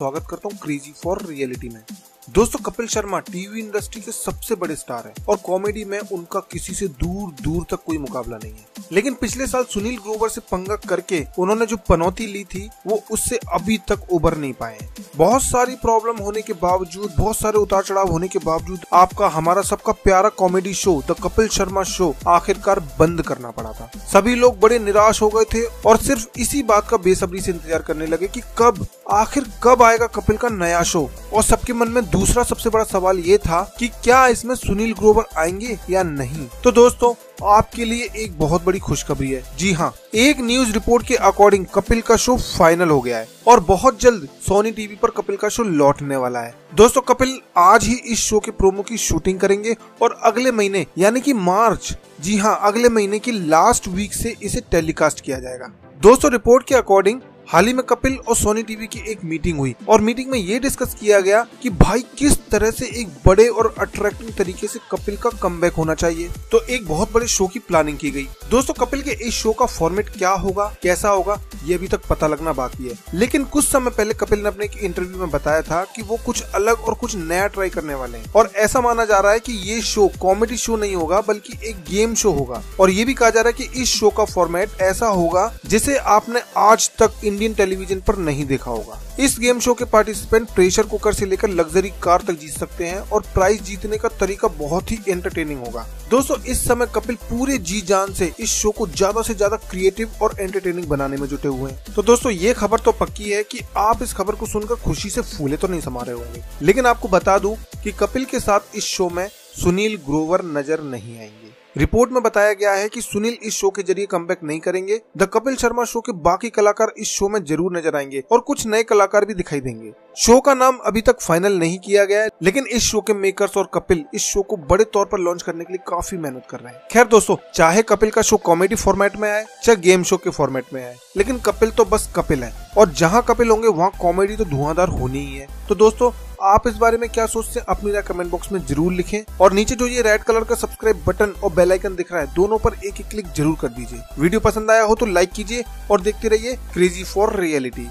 स्वागत करता हूँ क्रेजी फॉर रियलिटी में। दोस्तों, कपिल शर्मा टीवी इंडस्ट्री के सबसे बड़े स्टार हैं और कॉमेडी में उनका किसी से दूर दूर तक कोई मुकाबला नहीं है। लेकिन पिछले साल सुनील ग्रोवर से पंगा करके उन्होंने जो पनौती ली थी, वो उससे अभी तक उबर नहीं पाए बहुत सारी प्रॉब्लम होने के बावजूद, बहुत सारे उतार चढ़ाव होने के बावजूद आपका, हमारा सबका प्यारा comedy show, the Kapil Sharma show, आखिरकार बंद करना पड़ा था। सभी लोग बड़े निराश हो गए थे और सिर्फ़ इसी बात का बेसब्री से इंतज़ार करने लगे कि कब, आखिर कब आएगा कपिल का नया शो? और सबके मन में दूसरा सबसे बड़ा सवाल ये था कि क्या इसमें सुनील ग्रोवर आएँगे या नहीं? तो दोस्तों, आपके लिए एक बहुत बड़ी खुशखबरी है। जी हाँ एक न्यूज़ रिपोर्ट के अकॉर्डिंग कपिल का शो फाइनल हो गया है और बहुत जल्द सोनी टीवी पर कपिल का शो लौटने वाला है। दोस्तों, कपिल आज ही इस शो के प्रोमो की शूटिंग करेंगे और अगले महीने, यानी कि मार्च, जी हाँ अगले महीने की लास्ट वीक से इसे टेलीकास्ट किया जाएगा। दोस्तों रिपोर्ट के अकॉर्डिंग हाल ही में कपिल और सोनी टीवी की एक मीटिंग हुई और मीटिंग में ये डिस्कस किया गया कि भाई किस तरह से एक बड़े और अट्रैक्टिव तरीके से कपिल का कम होना चाहिए। तो एक बहुत बड़े शो की प्लानिंग की गई। दोस्तों, कपिल के इस शो का फॉर्मेट क्या होगा, कैसा होगा, ये अभी तक पता लगना बाकी है। लेकिन कुछ समय पहले कपिल ने अपने इंटरव्यू में बताया था कि वो कुछ अलग और कुछ नया ट्राई करने वाले हैं। और ऐसा माना जा रहा है कि ये शो कॉमेडी शो नहीं होगा, बल्कि एक गेम शो होगा। और ये भी कहा जा रहा है कि इस शो का फॉर्मेट ऐसा होगा जिसे आपने आज तक इंडियन टेलीविज़न पर नहीं देखा होगा। इस गेम शो के पार्टिसिपेंट प्रेशर कुकर से लेकर लग्जरी कार तक जीत सकते हैं और प्राइज जीतने का तरीका बहुत ही एंटरटेनिंग होगा। दोस्तों, इस समय कपिल पूरे जी जान से इस शो को ज़्यादा से ज़्यादा क्रिएटिव और एंटरटेनिंग बनाने में जुटे हुए हैं। तो दोस्तों, ये खबर तो पक्की है कि आप इस खबर को सुनकर खुशी से फूले तो नहीं समा रहे होंगे। लेकिन आपको बता दूँ कि कपिल के साथ इस शो में सुनील ग्रोवर नज़र नहीं आएँगे। रिपोर्ट में बताया गया है कि सुनील इस शो के ज़रिए कम नहीं करेंगे। द कपिल शर्मा शो के बाकी कलाकार इस शो में ज़रूर नज़र आएँगे और कुछ नए कलाकार भी दिखाई देंगे। शो का नाम अभी तक फाइनल नहीं किया गया है, लेकिन इस शो के मेकर्स और कपिल इस शो को बड़े तौर पर लॉन्च करने के लिए काफ़ी मेहनत कर रहे हैं। खैर दोस्तों, चाहे कपिल का शो कॉमेडी फॉर्मेट में आए, चाहे गेम शो के फॉर्मेट में आए, लेकिन कपिल तो बस कपिल है। और जहाँ कपिल होंगे, वहाँ कॉमेडी तो धुआंधार होनी ही है। तो दोस्तों आप इस बारे में क्या सोचते हैं अपनी राय कमेंट बॉक्स में ज़रूर लिखें। और नीचे जो ये रेड कलर का सब्सक्राइब बटन और बेल आइकन दिख रहा है, दोनों पर एक एक क्लिक ज़रूर कर दीजिए। वीडियो पसंद आया हो तो लाइक कीजिए और देखते रहिए क्रेजी फॉर रियलिटी